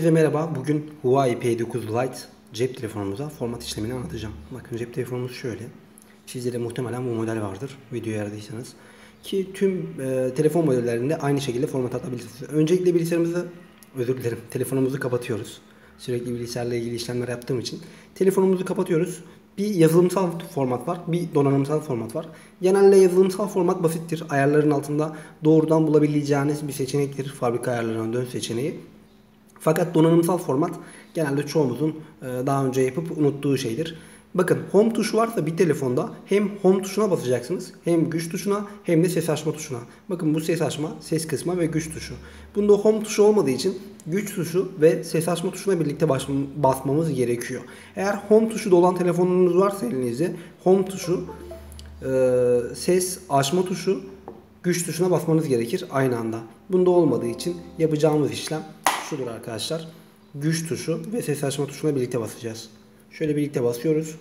Herkese merhaba. Bugün Huawei P9 Lite cep telefonumuza format işlemini anlatacağım. Bakın cep telefonumuz şöyle. Sizde de muhtemelen bu model vardır. Videoyu aradıysanız. Ki tüm e, telefon modellerinde aynı şekilde format atabilirsiniz. Öncelikle bilgisayarımızı, özür dilerim, telefonumuzu kapatıyoruz. Sürekli bilgisayarla ilgili işlemler yaptığım için. Telefonumuzu kapatıyoruz. Bir yazılımsal format var, bir donanımsal format var. Genelde yazılımsal format basittir. Ayarların altında doğrudan bulabileceğiniz bir seçenektir. Fabrika ayarlarına dön seçeneği. Fakat donanımsal format genelde çoğumuzun e, daha önce yapıp unuttuğu şeydir. Bakın home tuşu varsa bir telefonda hem home tuşuna basacaksınız hem güç tuşuna hem de ses açma tuşuna. Bakın bu ses açma, ses kısma ve güç tuşu. Bunda home tuşu olmadığı için güç tuşu ve ses açma tuşuna birlikte basmamız gerekiyor. Eğer home tuşu da olan telefonunuz varsa elinizde home tuşu, e, ses açma tuşu, güç tuşuna basmanız gerekir aynı anda. Bunda olmadığı için yapacağımız işlem şudur arkadaşlar. Güç tuşu ve ses açma tuşuna birlikte basacağız. Şöyle birlikte basıyoruz.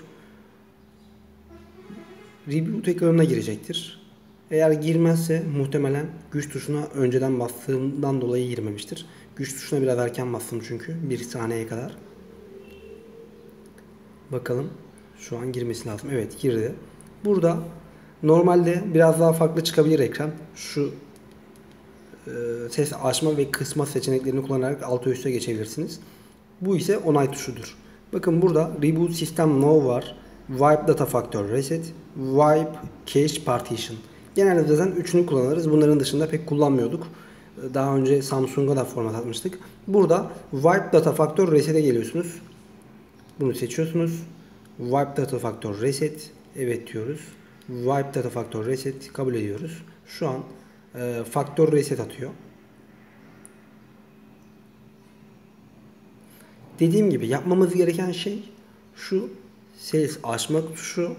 Reboot ekranına girecektir. Eğer girmezse muhtemelen güç tuşuna önceden bastığımdan dolayı girmemiştir. Güç tuşuna biraz erken bastım çünkü. Bir saniyeye kadar. Bakalım. Şu an girmesi lazım. Evet girdi. Burada normalde biraz daha farklı çıkabilir ekran. Şu ses açma ve kısma seçeneklerini kullanarak alt üste geçebilirsiniz. Bu ise onay tuşudur. Bakın burada Reboot System No var. Wipe Data Factor Reset, Wipe Cache Partition. Genelde zaten üçünü kullanırız. Bunların dışında pek kullanmıyorduk. E, daha önce Samsung'a da format atmıştık. Burada Wipe Data Factor Reset'e geliyorsunuz. Bunu seçiyorsunuz. Wipe Data Factor Reset. Evet diyoruz. Wipe Data Factor Reset kabul ediyoruz. Şu an e, faktör reset atıyor. Dediğim gibi yapmamız gereken şey şu ses açmak tuşu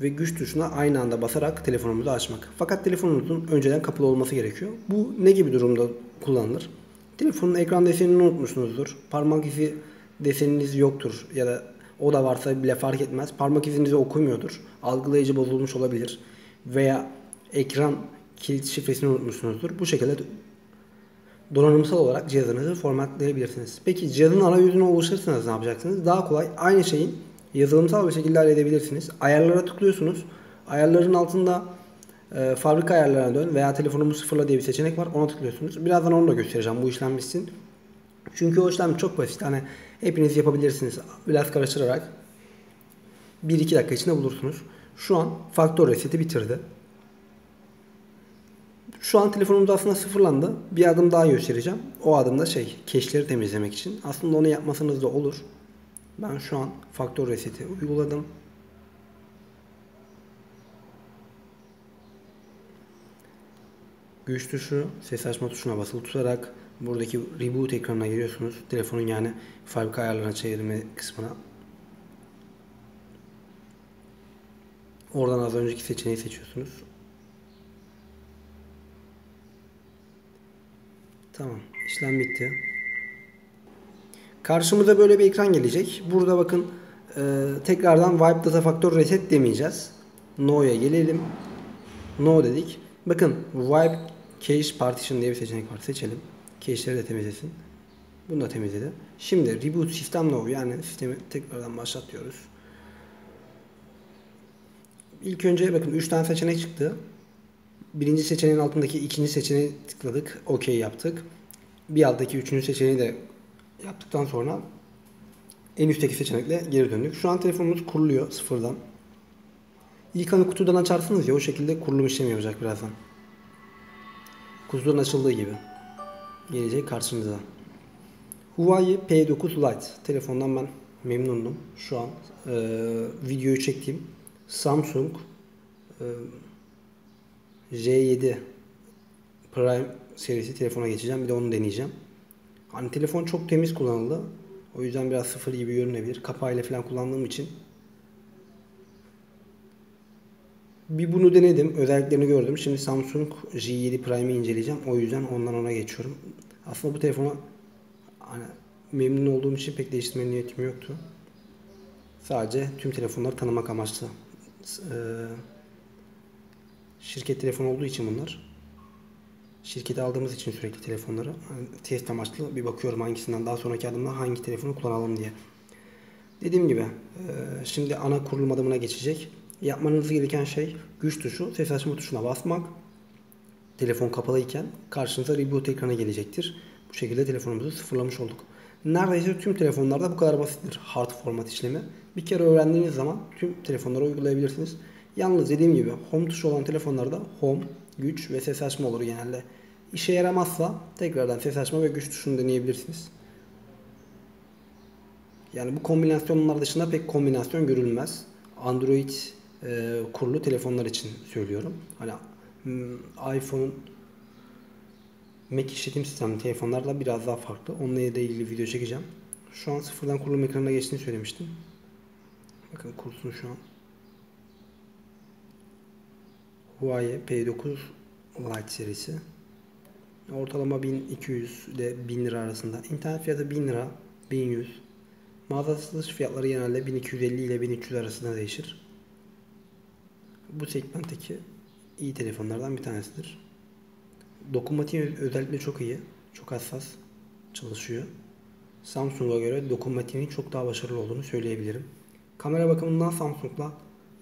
ve güç tuşuna aynı anda basarak telefonumuzu açmak. Fakat telefonumuzun önceden kapalı olması gerekiyor. Bu ne gibi durumda kullanılır? Telefonun ekran desenini unutmuşsunuzdur. Parmak izi deseniniz yoktur ya da o da varsa bile fark etmez. Parmak izinizi okumuyordur. Algılayıcı bozulmuş olabilir. Veya ekran kilit şifresini unutmuşsunuzdur. Bu şekilde donanımsal olarak cihazınızı formatlayabilirsiniz. Peki cihazın arayüzüne ulaşırsanız ne yapacaksınız? Daha kolay aynı şeyin yazılımsal bir şekilde halledebilirsiniz. Ayarlara tıklıyorsunuz. Ayarların altında e, fabrika ayarlarına dön veya telefonumu sıfırla diye bir seçenek var. Ona tıklıyorsunuz. Birazdan onu da göstereceğim bu işlem bitsin. Çünkü o işlem çok basit. Hani hepiniz yapabilirsiniz. Biraz karıştırarak 1-2 dakika içinde bulursunuz. Şu an faktör reseti bitirdi. Şu an telefonumuz aslında sıfırlandı. Bir adım daha göstereceğim. O adımda şey, keşleri temizlemek için. Aslında onu yapmasanız da olur. Ben şu an faktör reseti uyguladım. Güç tuşu, ses açma tuşuna basılı tutarak buradaki reboot ekranına giriyorsunuz. Telefonun yani fabrika ayarlarına çevirme kısmına. Oradan az önceki seçeneği seçiyorsunuz. Tamam. işlem bitti. Karşımıza böyle bir ekran gelecek. Burada bakın e, tekrardan wipe data factor reset demeyeceğiz. No'ya gelelim. No dedik. Bakın wipe cache partition diye bir seçenek var. Seçelim. Cache'leri de temizlesin. Bunu da temizledi. Şimdi reboot system no yani sistemi tekrardan başlatıyoruz. İlk önce bakın 3 tane seçenek çıktı. Birinci seçeneğin altındaki ikinci seçeneği tıkladık. OK yaptık. Bir alttaki üçüncü seçeneği de yaptıktan sonra en üstteki seçenekle geri döndük. Şu an telefonumuz kuruluyor sıfırdan. İlk hani kutudan açarsınız ya o şekilde kurulum işlemi yapacak birazdan. Kutudan açıldığı gibi. Gelecek karşınıza. Huawei P9 Lite. Telefondan ben memnundum. Şu an e, videoyu çektiğim Samsung e, J7 Prime serisi telefona geçeceğim. Bir de onu deneyeceğim. Hani telefon çok temiz kullanıldı. O yüzden biraz sıfır gibi görünebilir. Kapağıyla falan kullandığım için. Bir bunu denedim. Özelliklerini gördüm. Şimdi Samsung J7 Prime'i inceleyeceğim. O yüzden ondan ona geçiyorum. Aslında bu telefonu hani memnun olduğum için pek değiştirme niyetim yoktu. Sadece tüm telefonları tanımak amaçlı. Ee, Şirket telefonu olduğu için bunlar. Şirkete aldığımız için sürekli telefonları hani test amaçlı bir bakıyorum hangisinden daha sonraki adımda hangi telefonu kullanalım diye. Dediğim gibi e, şimdi ana kurulum adımına geçecek. Yapmanız gereken şey güç tuşu, ses açma tuşuna basmak. Telefon kapalıyken karşınıza reboot ekranı gelecektir. Bu şekilde telefonumuzu sıfırlamış olduk. Neredeyse tüm telefonlarda bu kadar basittir hard format işlemi. Bir kere öğrendiğiniz zaman tüm telefonlara uygulayabilirsiniz. Yalnız dediğim gibi home tuşu olan telefonlarda home, güç ve ses açma olur genelde. İşe yaramazsa tekrardan ses açma ve güç tuşunu deneyebilirsiniz. Yani bu kombinasyonlar dışında pek kombinasyon görülmez. Android e, kurulu telefonlar için söylüyorum. Hani hmm, iPhone'un Mac işletim sistemli telefonlarla biraz daha farklı. Onunla ilgili video çekeceğim. Şu an sıfırdan kurulum ekranına geçtiğini söylemiştim. Bakın kursun şu an. Huawei P9 Lite serisi. Ortalama 1200 ile 1000 lira arasında. İnternet fiyatı 1000 lira, 1100. Mağaza satış fiyatları genelde 1250 ile 1300 arasında değişir. Bu segmentteki iyi telefonlardan bir tanesidir. Dokunmatiği özellikle çok iyi. Çok hassas çalışıyor. Samsung'a göre dokunmatiğinin çok daha başarılı olduğunu söyleyebilirim. Kamera bakımından Samsung'la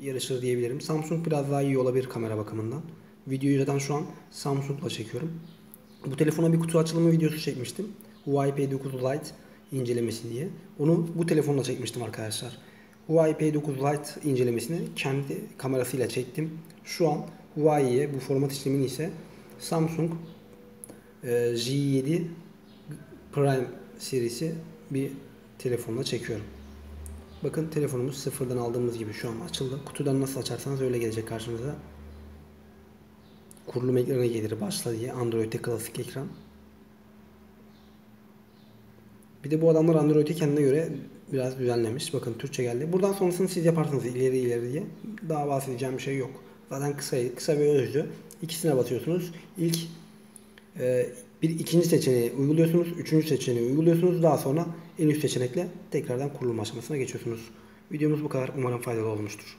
yarışır diyebilirim. Samsung biraz daha iyi olabilir kamera bakımından. Videoyu zaten şu an Samsung'la çekiyorum. Bu telefona bir kutu açılımı videosu çekmiştim. Huawei P9 Lite incelemesi diye. Onu bu telefonla çekmiştim arkadaşlar. Huawei P9 Lite incelemesini kendi kamerasıyla çektim. Şu an Huawei'ye bu format işlemini ise Samsung e, J7 Prime serisi bir telefonla çekiyorum. Bakın telefonumuz sıfırdan aldığımız gibi şu an açıldı. Kutudan nasıl açarsanız öyle gelecek karşınıza. Kurulum ekranı gelir başla diye. Android'de klasik ekran. Bir de bu adamlar Android'i kendine göre biraz düzenlemiş. Bakın Türkçe geldi. Buradan sonrasını siz yaparsınız ileri ileri diye. Daha bahsedeceğim bir şey yok. Zaten kısa, kısa ve özlü. İkisine basıyorsunuz. İlk e, bir ikinci seçeneği uyguluyorsunuz. Üçüncü seçeneği uyguluyorsunuz. Daha sonra en üst seçenekle tekrardan kurulum aşamasına geçiyorsunuz. Videomuz bu kadar. Umarım faydalı olmuştur.